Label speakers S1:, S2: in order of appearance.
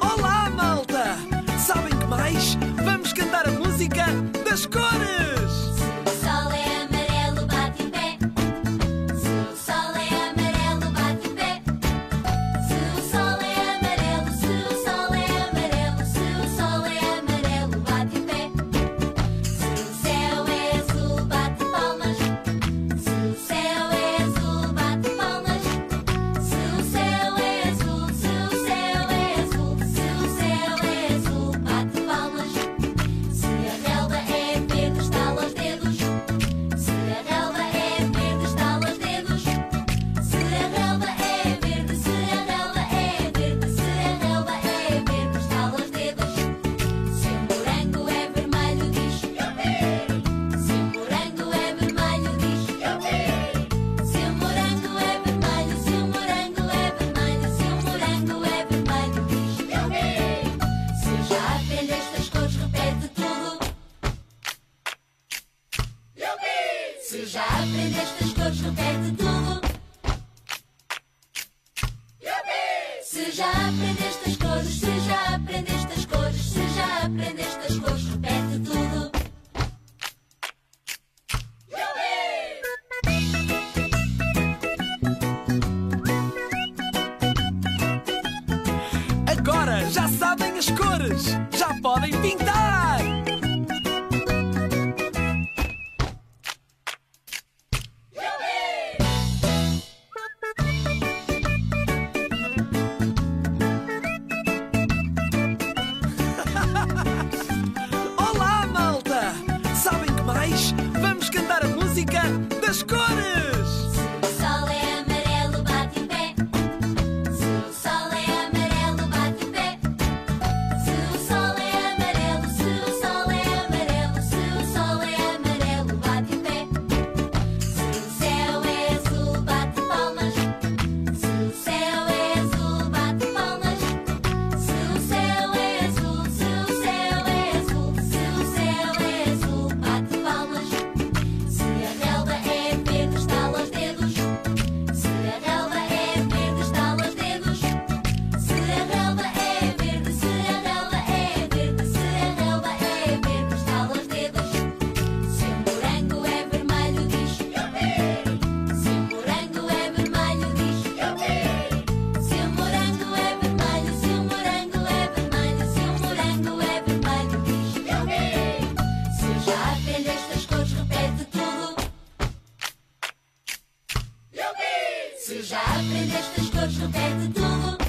S1: Olá, malta! Sabem que mais?
S2: Aprendeste as cores no pé de tudo. Se já aprendeste as cores, se já aprendeste as cores, se já aprendeste as cores pé de tudo.
S1: Agora já sabem as cores, já podem pintar.
S2: slash Aprendeste as cores no pé de tudo.